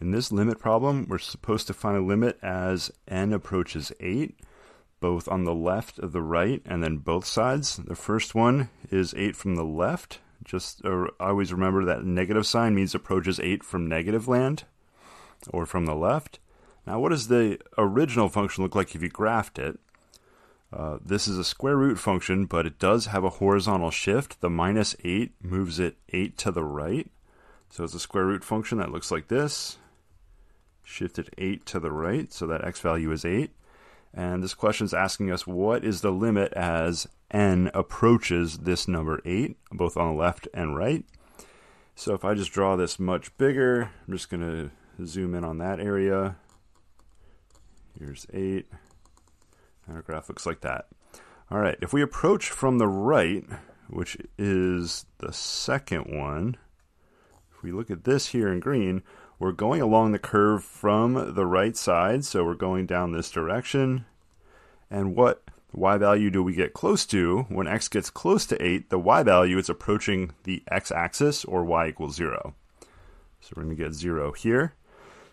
In this limit problem, we're supposed to find a limit as n approaches 8, both on the left of the right and then both sides. The first one is 8 from the left. Just uh, always remember that negative sign means approaches 8 from negative land or from the left. Now, what does the original function look like if you graphed it? Uh, this is a square root function, but it does have a horizontal shift. The minus 8 moves it 8 to the right. So it's a square root function that looks like this shifted 8 to the right, so that x value is 8. And this question is asking us what is the limit as n approaches this number 8, both on the left and right. So if I just draw this much bigger, I'm just going to zoom in on that area. Here's 8. And our graph looks like that. All right, if we approach from the right, which is the second one, if we look at this here in green, we're going along the curve from the right side, so we're going down this direction. And what y value do we get close to? When x gets close to 8, the y value is approaching the x-axis, or y equals 0. So we're going to get 0 here.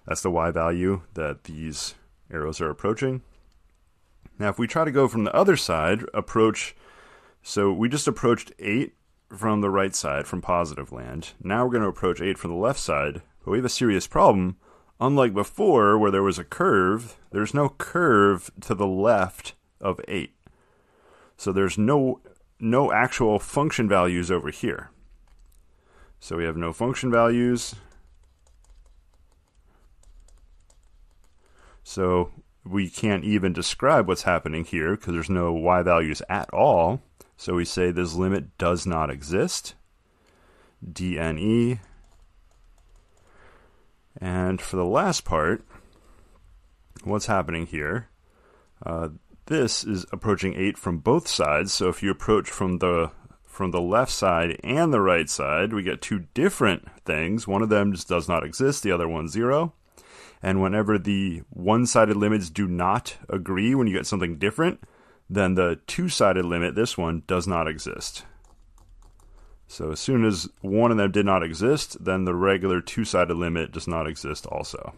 That's the y value that these arrows are approaching. Now, if we try to go from the other side, approach, so we just approached 8 from the right side, from positive land. Now we're going to approach 8 from the left side, but we have a serious problem. Unlike before, where there was a curve, there's no curve to the left of 8. So there's no, no actual function values over here. So we have no function values. So we can't even describe what's happening here because there's no y values at all. So we say this limit does not exist. dne and for the last part, what's happening here? Uh, this is approaching 8 from both sides. So if you approach from the from the left side and the right side, we get two different things. One of them just does not exist, the other one zero. And whenever the one-sided limits do not agree when you get something different, then the two-sided limit, this one, does not exist. So as soon as one of them did not exist, then the regular two-sided limit does not exist also.